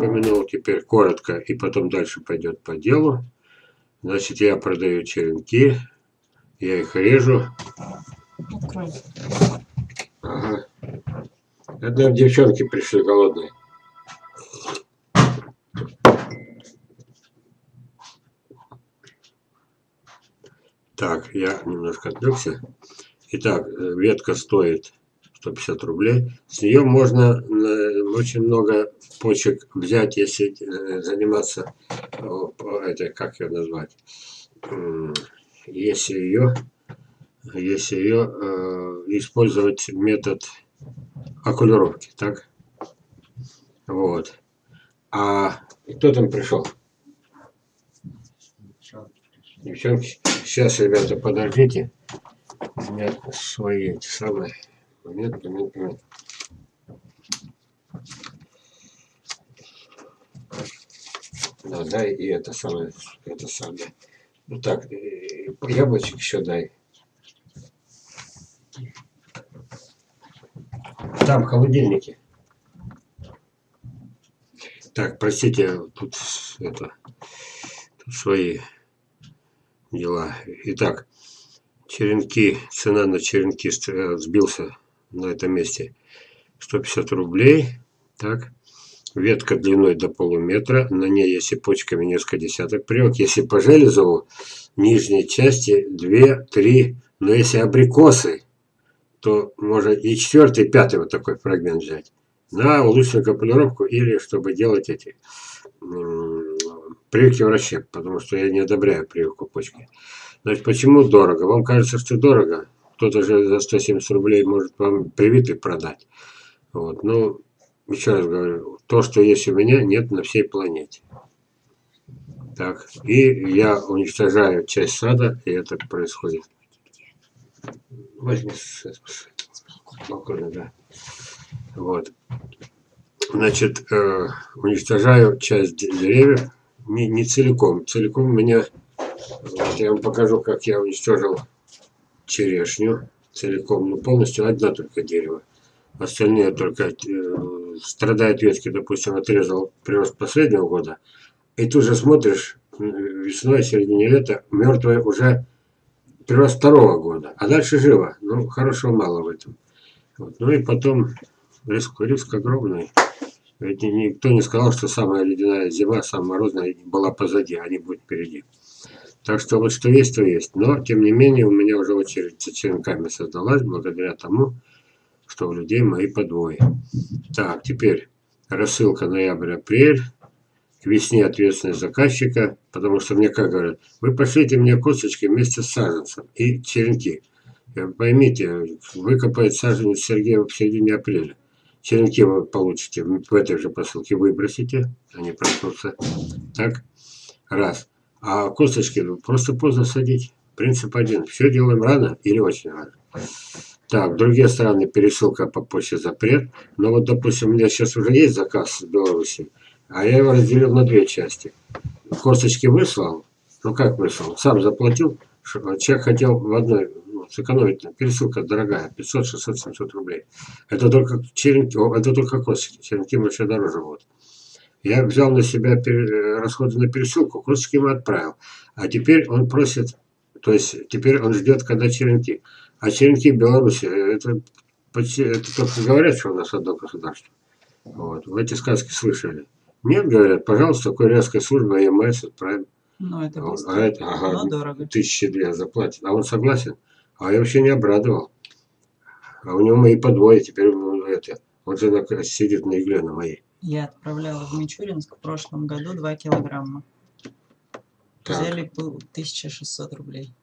рассказывал, теперь коротко и потом дальше пойдет по делу. Значит, я продаю черенки, я их режу. Открой. Ага. Это, девчонки пришли голодные. Так, я немножко отвлекся. Итак, э, ветка стоит 150 рублей. С нее можно э, очень много почек взять, если э, заниматься, это, как ее назвать, если ее, если ее использовать метод окулировки, так? Вот. А кто там пришел? Девчонки. Сейчас, ребята, подождите. У меня свои эти самые. Момент, момент, момент. Да, дай и это самое, это самое. Ну так, яблочек еще дай. Там в холодильнике. Так, простите, тут это тут свои дела. Итак, черенки, цена на черенки э, сбился на этом месте. 150 рублей. Так. Ветка длиной до полуметра. На ней, если почками, несколько десяток привод. Если по железову, нижней части 2-3. Но если абрикосы, то можно и четвертый, и пятый вот такой фрагмент взять. На улучшенную капулировку или чтобы делать эти прививки врачей, потому что я не одобряю прививку почки. Значит, почему дорого? Вам кажется, что дорого? Кто-то же за 170 рублей может вам привитый продать. Вот. Ну, еще раз говорю, то, что есть у меня, нет на всей планете. Так, и я уничтожаю часть сада, и это происходит. Возьми спокойно, да. Вот. Значит, э, уничтожаю часть деревьев, не, не целиком. Целиком у меня, вот я вам покажу, как я уничтожил черешню целиком, ну полностью одна только дерево. Остальные только э, страдают ветки, допустим, отрезал прирост последнего года. И тут же смотришь, весной, середине лета, мертвое уже прирост второго года. А дальше живо. Ну, хорошего мало в этом. Вот. Ну и потом риск, риск огромный. Ведь никто не сказал, что самая ледяная зима, самая морозная была позади, а не будет впереди. Так что вот что есть, то есть. Но, тем не менее, у меня уже очередь с черенками создалась, благодаря тому, что у людей мои подвои. Так, теперь рассылка ноябрь-апрель. К весне ответственность заказчика, потому что мне как говорят, вы пошлите мне косточки вместе с саженцем и черенки. Поймите, выкопает саженец Сергея в середине апреля. Черенки вы получите в этой же посылке, выбросите, они проснутся. Так, раз. А косточки просто поздно садить. Принцип один. Все делаем рано или очень рано. Так, другие страны пересылка по почте запрет. Но вот, допустим, у меня сейчас уже есть заказ в Беларуси, а я его разделил на две части. Косточки выслал, ну как выслал, сам заплатил, человек хотел в одной сэкономить. Пересылка дорогая, 500, 600, 700 рублей. Это только черенки, это только косточки. Черенки вообще дороже будут. Я взял на себя расходы на пересылку, косточки ему отправил. А теперь он просит, то есть теперь он ждет, когда черенки. А черенки в Беларуси, это, почти, это только говорят, что у нас одно государство. Вот. Вы эти сказки слышали. Нет, говорят, пожалуйста, резкой службы ЕМС отправим. Ну, это быстро, а это, ага, но дорого. Тысячи две заплатит. А он согласен? А я вообще не обрадовал. А у него мои подвои, теперь ну, это, он же сидит на игле на моей. Я отправляла в Мичуринск в прошлом году 2 килограмма. Так. Взяли 1600 рублей.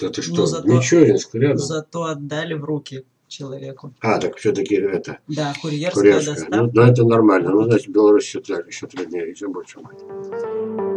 Да ты что, зато, Мичуринск рядом? Зато отдали в руки человеку. А, так все-таки это... Да, курьерская, курьерская. доставка. Ну, да, это нормально. Ну, значит, Беларусь еще, еще труднее, еще больше будет.